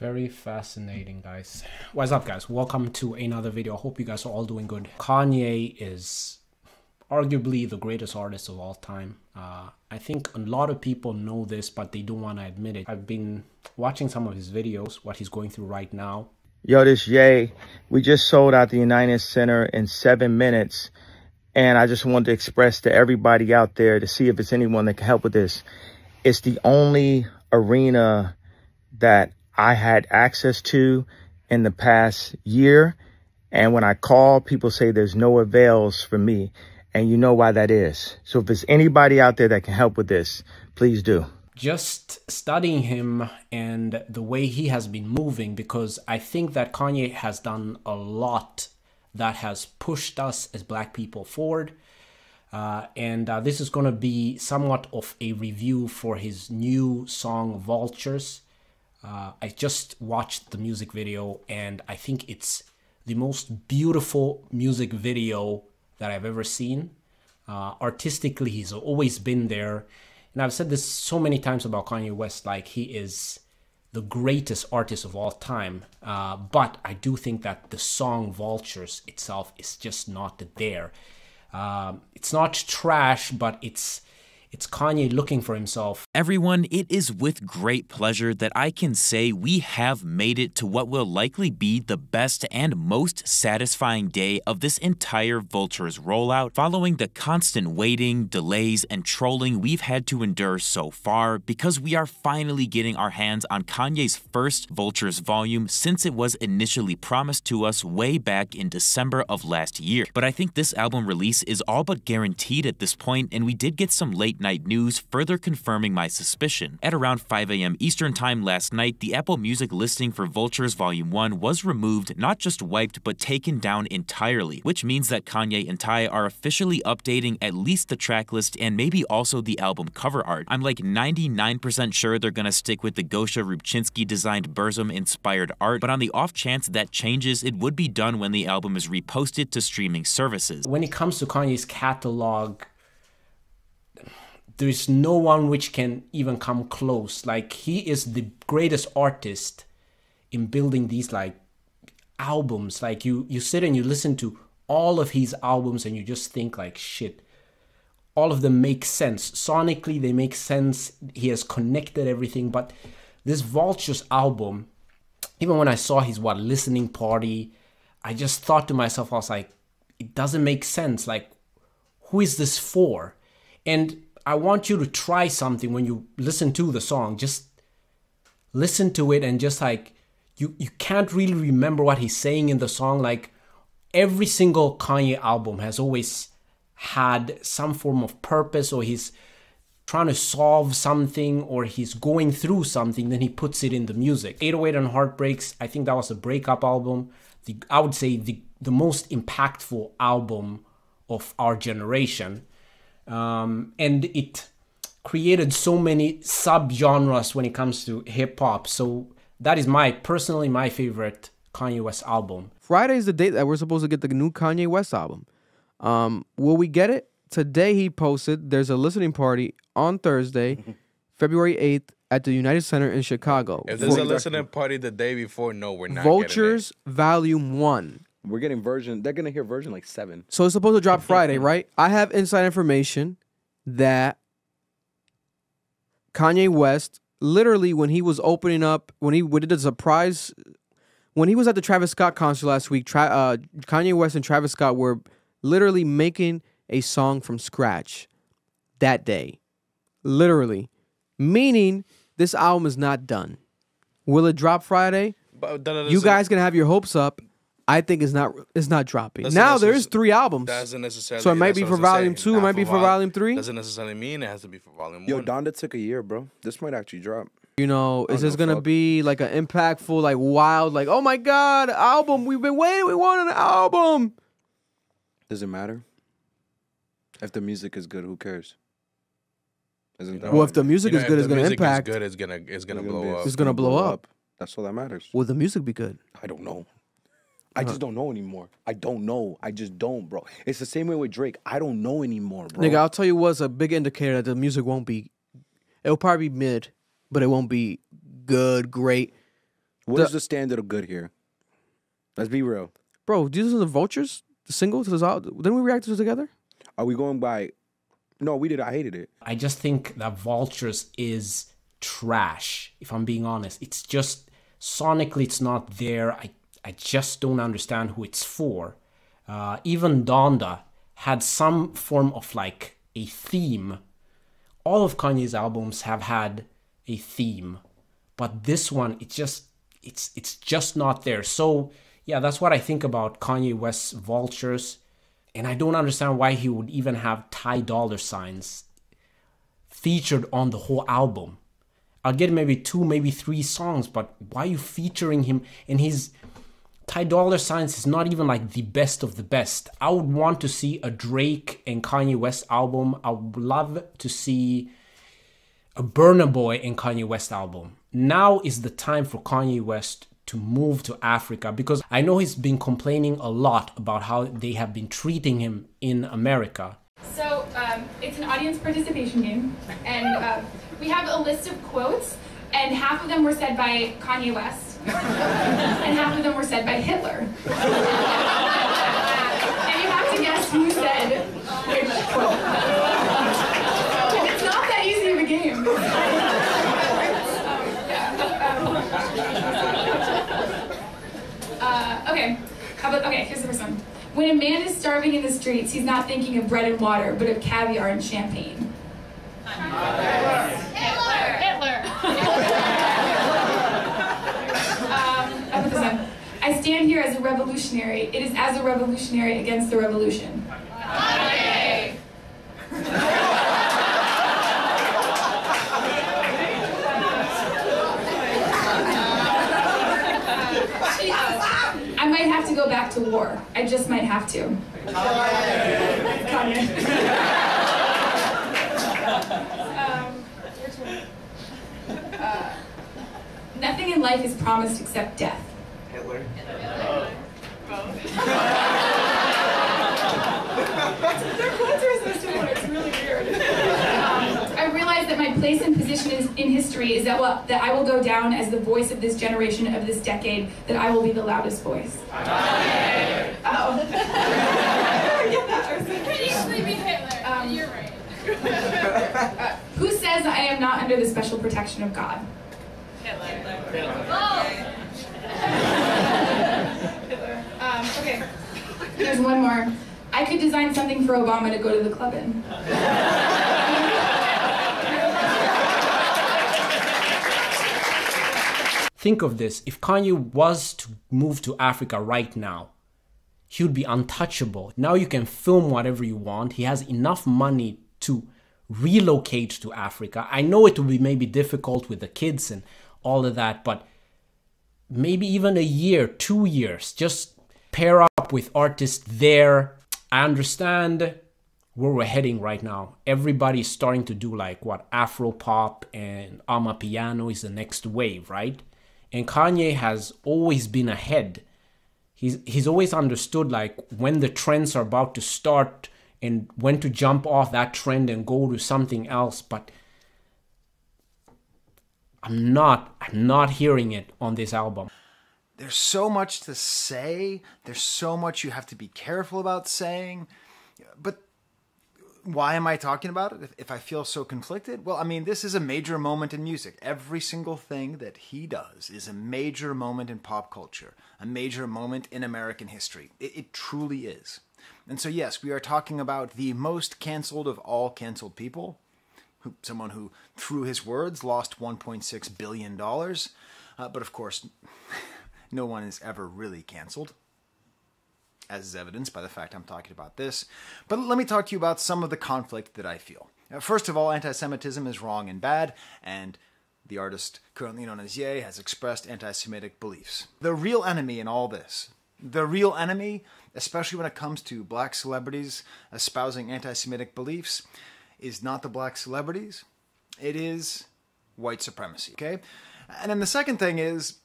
Very fascinating, guys. What's up, guys? Welcome to another video. I hope you guys are all doing good. Kanye is arguably the greatest artist of all time. Uh, I think a lot of people know this, but they don't want to admit it. I've been watching some of his videos, what he's going through right now. Yo, this Ye. We just sold out the United Center in seven minutes. And I just wanted to express to everybody out there to see if it's anyone that can help with this. It's the only arena that I had access to in the past year. And when I call, people say there's no avails for me. And you know why that is. So if there's anybody out there that can help with this, please do. Just studying him and the way he has been moving, because I think that Kanye has done a lot that has pushed us as black people forward. Uh, and uh, this is going to be somewhat of a review for his new song Vultures. Uh, I just watched the music video and I think it's the most beautiful music video that I've ever seen. Uh, artistically, he's always been there. And I've said this so many times about Kanye West, like he is the greatest artist of all time. Uh, but I do think that the song Vultures itself is just not there. Um, it's not trash, but it's it's Kanye looking for himself. Everyone, it is with great pleasure that I can say we have made it to what will likely be the best and most satisfying day of this entire Vultures rollout, following the constant waiting, delays, and trolling we've had to endure so far, because we are finally getting our hands on Kanye's first Vultures volume since it was initially promised to us way back in December of last year. But I think this album release is all but guaranteed at this point, and we did get some late night news further confirming my suspicion. At around 5 a.m. Eastern Time last night, the Apple Music listing for Vultures Volume 1 was removed, not just wiped, but taken down entirely, which means that Kanye and Ty are officially updating at least the track list and maybe also the album cover art. I'm like 99% sure they're gonna stick with the Gosha Rubchinskiy designed Burzum inspired art, but on the off chance that changes, it would be done when the album is reposted to streaming services. When it comes to Kanye's catalog, there's no one which can even come close. Like he is the greatest artist in building these like albums. Like you you sit and you listen to all of his albums and you just think like shit. All of them make sense. Sonically they make sense. He has connected everything, but this Vultures album, even when I saw his what listening party, I just thought to myself, I was like, it doesn't make sense. Like, who is this for? And I want you to try something when you listen to the song. Just listen to it and just like you you can't really remember what he's saying in the song. Like every single Kanye album has always had some form of purpose or he's trying to solve something or he's going through something, then he puts it in the music. 808 and Heartbreaks, I think that was a breakup album. The I would say the the most impactful album of our generation um, and it created so many subgenres when it comes to hip hop. So that is my personally my favorite Kanye West album. Friday is the date that we're supposed to get the new Kanye West album. Um, will we get it? Today he posted there's a listening party on Thursday, February 8th at the United Center in Chicago. If there's a listening party the day before, no, we're not. Vultures Volume 1. We're getting version. They're gonna hear version like seven. So it's supposed to drop Friday, right? I have inside information that Kanye West, literally, when he was opening up, when he did a surprise, when he was at the Travis Scott concert last week, tra- uh, Kanye West and Travis Scott were literally making a song from scratch that day. Literally. Meaning this album is not done. Will it drop Friday? But that You doesn't- guys gonna have your hopes up. I think it's not it's not dropping. Doesn't now there's three albums. Doesn't necessarily. So it might be for volume saying, two, it not might be for vol- volume three. Doesn't necessarily mean it has to be for volume Yo, one. Yo, Donda took a year, bro. This might actually drop. You know, is this know, gonna fuck. be like an impactful, like wild, like oh my god, album? We've been waiting. We want an album. Does it matter? If the music is good, who cares? Isn't that Well, if the music You know, is good, it's gonna impact. Is good, it's gonna it's gonna it's blow be- up. It's gonna blow up. That's all that matters. Will the music be good? I don't know. I uh-huh. just don't know anymore. I don't know. I just don't, bro. It's the same way with Drake. I don't know anymore, bro. Nigga, I'll tell you what's a big indicator that the music won't be. It'll probably be mid, but it won't be good, great. What The- is the standard of good here? Let's be real. Bro, do you listen to Vultures? The single to this out? Didn't we react to this together? Are we going by? No, we did. I hated it. I just think that Vultures is trash, if I'm being honest. It's just sonically it's not there. I I just don't understand who it's for. Uh, even Donda had some form of like a theme. All of Kanye's albums have had a theme, but this one it just it's it's just not there. So yeah, that's what I think about Kanye West's Vultures. And I don't understand why he would even have Ty Dolla Signs featured on the whole album. I'll get maybe two, maybe three songs, but why are you featuring him? And his Ty Dolla Signs is not even like the best of the best. I would want to see a Drake and Kanye West album. I would love to see a Burna Boy and Kanye West album. Now is the time for Kanye West to move to Africa because I know he's been complaining a lot about how they have been treating him in America. So um, it's an audience participation game, and uh, we have a list of quotes, and half of them were said by Kanye West, and half of them were said by Hitler. and you have to guess who said which quote. It's not that easy of a game. Uh, okay, how about, okay, here's the first one. When a man is starving in the streets, he's not thinking of bread and water, but of caviar and champagne. Hitler. Hitler. um, how about this one? I stand here as a revolutionary. It is as a revolutionary against the revolution. I might have to go back to war. I just might have to. Um. Uh, nothing in life is promised except death. Hitler. Their quotes are so similar. It's really weird. Um, I realize that my place and position is, in history is that, well, that I will go down as the voice of this generation of this decade. That I will be the loudest voice. Oh. Could easily be Hitler. Um, You're right. Uh, who says I am not under the special protection of God? Um, okay. There's one more. I could design something for Obama to go to the club in. Think of this if Kanye was to move to Africa right now, he would be untouchable. Now you can film whatever you want. He has enough money to relocate to Africa. I know it will be maybe difficult with the kids and all of that, but maybe even a year, two years, just pair up with artists there. I understand where we're heading right now. Everybody's starting to do like what Afro pop and Amapiano is the next wave, right? And Kanye has always been ahead. He's he's always understood like when the trends are about to start and when to jump off that trend and go to something else, but I'm not I'm not hearing it on this album. There's so much to say. There's so much you have to be careful about saying. But why am I talking about it if, if I feel so conflicted? Well, I mean, this is a major moment in music. Every single thing that he does is a major moment in pop culture, a major moment in American history. It, it truly is. And so, yes, we are talking about the most canceled of all canceled people, who, someone who, through his words, lost $1.6 billion. Uh, but of course, no one is ever really canceled, as is evidenced by the fact I'm talking about this. But let me talk to you about some of the conflict that I feel. Uh, First of all, anti Semitism is wrong and bad, and the artist currently known as Ye has expressed anti Semitic beliefs. The real enemy in all this, the real enemy, especially when it comes to black celebrities espousing anti Semitic beliefs, is not the black celebrities, it is white supremacy, okay? And then the second thing is,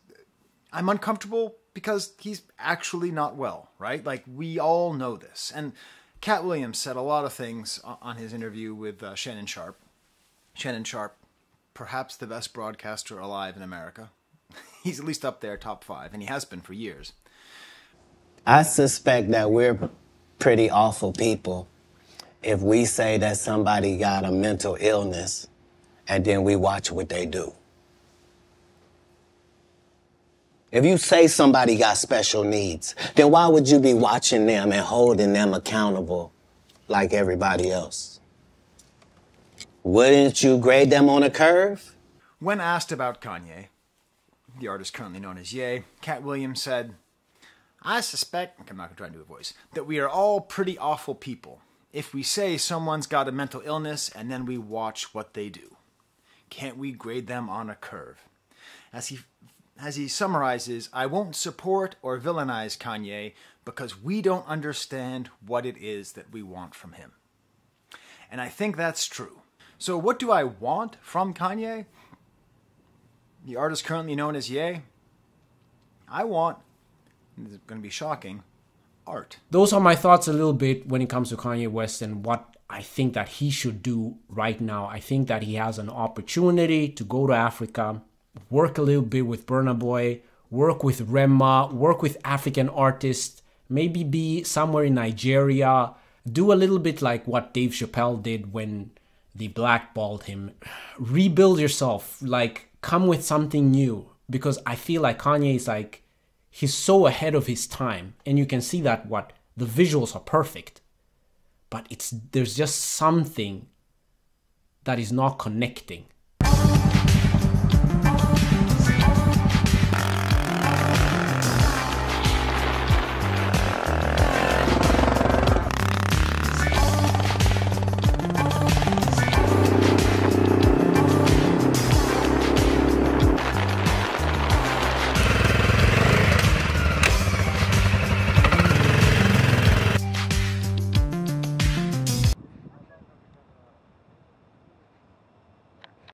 I'm uncomfortable because he's actually not well, right? Like, we all know this. And Katt Williams said a lot of things on his interview with uh, Shannon Sharpe. Shannon Sharpe, perhaps the best broadcaster alive in America. he's at least up there, top five, and he has been for years. I suspect that we're pretty awful people if we say that somebody got a mental illness and then we watch what they do. If you say somebody got special needs, then why would you be watching them and holding them accountable like everybody else? Wouldn't you grade them on a curve? When asked about Kanye, the artist currently known as Ye, Katt Williams said, I suspect, I'm not going to try to do a voice, that we are all pretty awful people if we say someone's got a mental illness and then we watch what they do. Can't we grade them on a curve? As he as he summarizes, I won't support or villainize Kanye because we don't understand what it is that we want from him. And I think that's true. So, what do I want from Kanye? The artist currently known as Ye? I want, this is going to be shocking, art. Those are my thoughts a little bit when it comes to Kanye West and what I think that he should do right now. I think that he has an opportunity to go to Africa work a little bit with Burna Boy, work with Rema, work with African artists, maybe be somewhere in Nigeria, do a little bit like what Dave Chappelle did when they blackballed him. Rebuild yourself, like come with something new because I feel like Kanye is like he's so ahead of his time and you can see that what the visuals are perfect. But it's there's just something that is not connecting